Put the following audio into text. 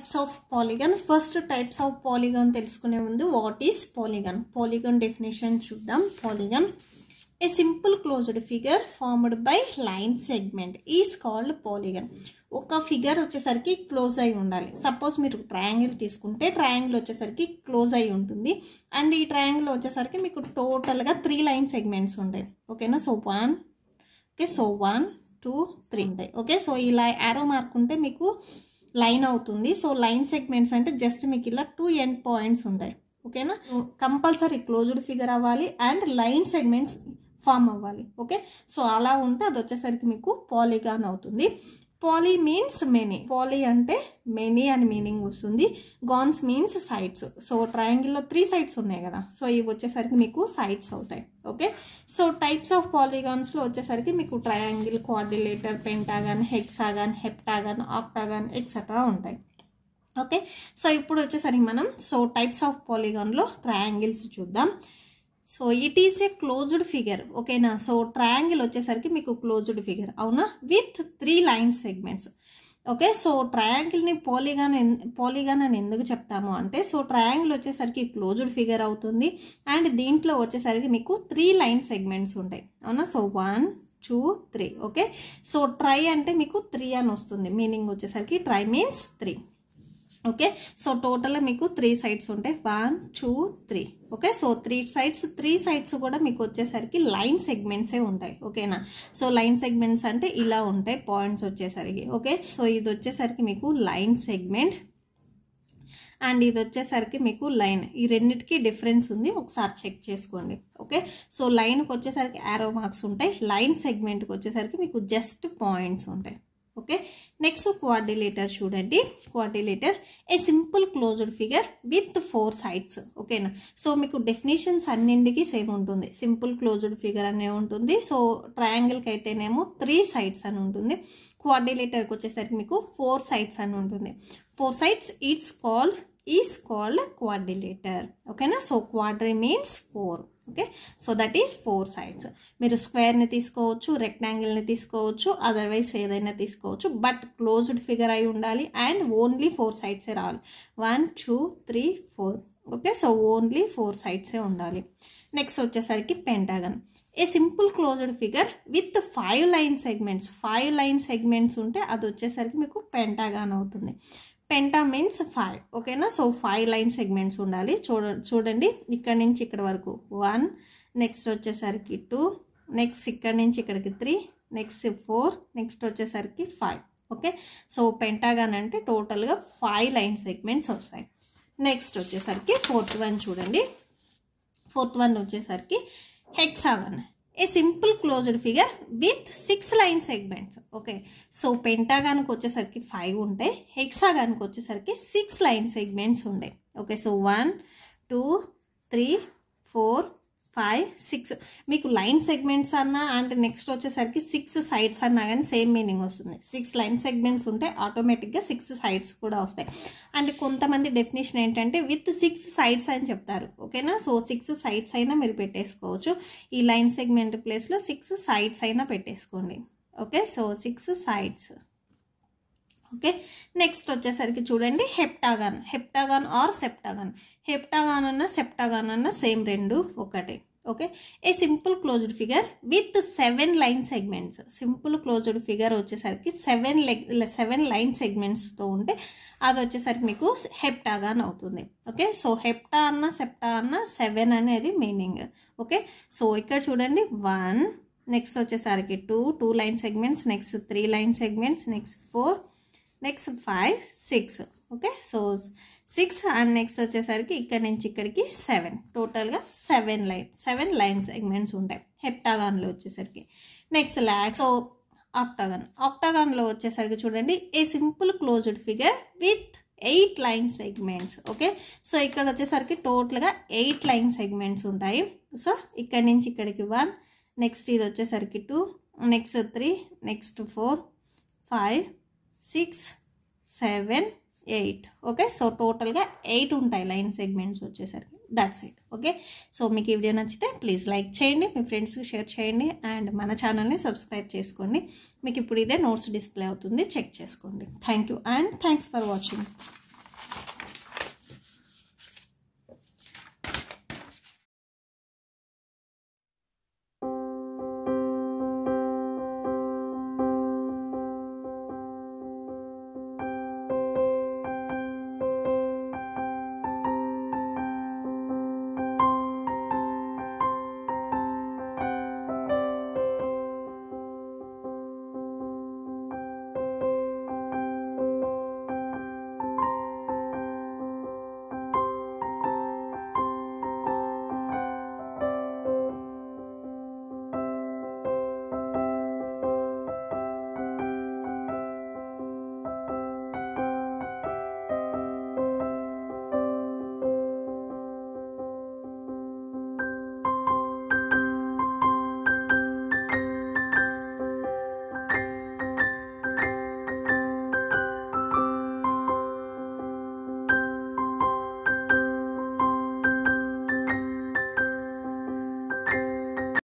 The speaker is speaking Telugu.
Types of polygon first types of polygon తెలుసుకునే ముందు what is polygon polygon definition చూద్దాం. Polygon a simple closed figure formed by line segment is called polygon ఒక ఫిగర్ వచ్చేసరికి క్లోజ్ అయి ఉండాలి. సపోజ్ మీరు ట్రయాంగిల్ తీసుకుంటే ట్రయాంగిల్ వచ్చేసరికి క్లోజ్ అయి ఉంటుంది. అండ్ ఈ ట్రయాంగిల్ వచ్చేసరికి మీకు టోటల్గా త్రీ లైన్ సెగ్మెంట్స్ ఉంటాయి. ఓకేనా so one okay so one two three ఉంటాయి. ఓకే సో ఇలా యారో మార్క్ ఉంటే మీకు లైన్ అవుతుంది. సో లైన్ సెగ్మెంట్స్ అంటే జస్ట్ మీకు ఇలా టూ ఎండ్ పాయింట్స్ ఉంటాయి. ఓకేనా? కంపల్సరీ క్లోజ్డ్ ఫిగర్ అవ్వాలి అండ్ లైన్ సెగ్మెంట్స్ ఫామ్ అవ్వాలి. ఓకే? సో అలా ఉంటే అది వచ్చేసరికి మీకు పాలిగాన్ అవుతుంది. పాలీ మీన్స్ మెనీ పాలీ అంటే మెనీ అని మీనింగ్ వస్తుంది. గాన్స్ మీన్స్ సైడ్స్ సో ట్రయాంగిల్లో త్రీ సైడ్స్ ఉన్నాయి కదా. సో ఇవి వచ్చేసరికి మీకు సైడ్స్ అవుతాయి. ఓకే సో టైప్స్ ఆఫ్ పాలిగాన్స్లో వచ్చేసరికి మీకు triangle quadrilateral pentagon hexagon heptagon octagon etcetera ఉంటాయి. ఓకే సో ఇప్పుడు వచ్చేసరికి మనం సో టైప్స్ ఆఫ్ పాలిగాన్లో ట్రయాంగిల్స్ చూద్దాం. So it is a closed figure ఓకేనా సో ట్రయాంగిల్ వచ్చేసరికి మీకు క్లోజ్డ్ ఫిగర్ అవునా? With three line segments okay so ట్రయాంగిల్ని polygon polygon అని ఎందుకు చెప్తాము అంటే సో ట్రయాంగిల్ వచ్చేసరికి క్లోజ్డ్ ఫిగర్ అవుతుంది. అండ్ దీంట్లో వచ్చేసరికి మీకు త్రీ లైన్ సెగ్మెంట్స్ ఉంటాయి అవునా? So one two three okay so tri అంటే మీకు త్రీ అని వస్తుంది. మీనింగ్ వచ్చేసరికి tri means three okay? So total మీకు త్రీ సైడ్స్ ఉంటాయి. One two three okay? So three sides three sides కూడా మీకు వచ్చేసరికి లైన్ సెగ్మెంట్సే ఉంటాయి. ఓకేనా? సో లైన్ సెగ్మెంట్స్ అంటే ఇలా ఉంటాయి. పాయింట్స్ వచ్చేసరికి. ఓకే? సో ఇది వచ్చేసరికి మీకు లైన్ సెగ్మెంట్ అండ్ ఇది వచ్చేసరికి మీకు లైన్ ఈ రెండింటికి డిఫరెన్స్ ఉంది. ఒకసారి చెక్ చేసుకోండి. ఓకే? సో లైన్కి వచ్చేసరికి యారో మార్క్స్ ఉంటాయి. లైన్ సెగ్మెంట్కి వచ్చేసరికి మీకు జస్ట్ పాయింట్స్ ఉంటాయి. ఓకే? నెక్స్ట్ క్వార్డిలేటర్ చూడండి. Quadrilateral a simple closed figure with four sides ఓకేనా? సో మీకు డెఫినేషన్స్ అన్నింటికి సేమ్ ఉంటుంది. సింపుల్ క్లోజ్డ్ ఫిగర్ అనే ఉంటుంది. సో ట్రయాంగిల్కి అయితేనేమో త్రీ సైడ్స్ అని ఉంటుంది. క్వార్డిలేటర్కి వచ్చేసరికి మీకు ఫోర్ సైడ్స్ అని ఉంటుంది. Four sides it's called is called quadrilateral ఓకేనా? So quadri means four okay so that is four sides మీరు స్క్వేర్ని తీసుకోవచ్చు రెక్టాంగిల్ని తీసుకోవచ్చు అదర్వైజ్ ఏదైనా తీసుకోవచ్చు. బట్ క్లోజ్డ్ ఫిగర్ అయి ఉండాలి అండ్ ఓన్లీ ఫోర్ సైడ్సే రావాలి. One two three four okay so only four సైడ్సే ఉండాలి. నెక్స్ట్ వచ్చేసరికి pentagon a simple closed figure with five line segments five line segments ఉంటే అది వచ్చేసరికి మీకు పెంటాగాన్ అవుతుంది. పెంటా మీన్స్ ఫైవ్ ఓకేనా సో ఫైవ్ లైన్ సెగ్మెంట్స్ ఉండాలి. చూడ చూడండి. ఇక్కడ నుంచి ఇక్కడ వరకు వన్ నెక్స్ట్ వచ్చేసరికి టూ నెక్స్ట్ ఇక్కడ నుంచి ఇక్కడికి త్రీ నెక్స్ట్ ఫోర్ నెక్స్ట్ వచ్చేసరికి ఫైవ్ ఓకే సో పెంటాగాన్ అంటే టోటల్గా ఫైవ్ లైన్ సెగ్మెంట్స్ వస్తాయి. నెక్స్ట్ వచ్చేసరికి ఫోర్త్ వన్ చూడండి. ఫోర్త్ వన్ వచ్చేసరికి hexagon a simple closed figure with six line segments okay so పెంటాగానికి వచ్చేసరికి ఫైవ్ ఉంటాయి హెక్సాగానికి వచ్చేసరికి సిక్స్ లైన్ సెగ్మెంట్స్ ఉంటాయి okay so one two three four five six మీకు లైన్ సెగ్మెంట్స్ అన్నా అండ్ నెక్స్ట్ వచ్చేసరికి సిక్స్ సైడ్స్ అన్నా కానీ సేమ్ మీనింగ్ వస్తుంది. సిక్స్ లైన్ సెగ్మెంట్స్ ఉంటే ఆటోమేటిక్గా సిక్స్ సైడ్స్ కూడా వస్తాయి. అండ్ కొంతమంది డెఫినేషన్ ఏంటంటే విత్ సిక్స్ సైడ్స్ అని చెప్తారు. ఓకేనా సో సిక్స్ సైడ్స్ అయినా మీరు పెట్టేసుకోవచ్చు. ఈ లైన్ సెగ్మెంట్ ప్లేస్లో సిక్స్ సైడ్స్ అయినా పెట్టేసుకోండి. Okay so six sides okay next వచ్చేసరికి చూడండి హెప్టాగాన్ హెప్టాగాన్ ఆర్ సెప్టాగాన్ హెప్టాగాన్ అన్న సెప్టాగాన్ అన్న సేమ్ రెండు ఒకటే. Okay? A simple closed figure with seven line segments. Simple closed figure వచ్చేసరికి సెవెన్ లెగ్ సెవెన్ లైన్ సెగ్మెంట్స్తో ఉంటే అది వచ్చేసరికి మీకు హెప్టాగాన్ అవుతుంది. ఓకే? సో హెప్టా అన్న సెప్టా అన్న సెవెన్ అనేది మీనింగ్. ఓకే? సో ఇక్కడ చూడండి. వన్ నెక్స్ట్ వచ్చేసరికి two two line segments next three line segments next four next five six. Okay? So six and next వచ్చేసరికి ఇక్కడ నుంచి ఇక్కడికి సెవెన్. టోటల్గా seven line seven line segments ఉంటాయి. హెప్టాగాన్లో వచ్చేసరికి. Next lack so octagon. ఆక్టాగాన్లో వచ్చేసరికి చూడండి a simple closed figure with eight line segments. Okay? So ఇక్కడ వచ్చేసరికి టోటల్గా ఎయిట్ లైన్ సెగ్మెంట్స్ ఉంటాయి. సో ఇక్కడ నుంచి ఇక్కడికి వన్ నెక్స్ట్ ఇది వచ్చేసరికి two next three next four five six seven eight okay? So టోటల్గా ఎయిట్ ఉంటాయి లైన్ సెగ్మెంట్స్ వచ్చేసరికి. That's it okay? సో మీకు ఈ వీడియో నచ్చితే ప్లీజ్ లైక్ చేయండి మీ ఫ్రెండ్స్కి షేర్ చేయండి అండ్ మన ఛానల్ని సబ్స్క్రైబ్ చేసుకోండి. మీకు ఇప్పుడు ఇదే నోట్స్ డిస్ప్లే అవుతుంది చెక్ చేసుకోండి. Thank you and thanks for watching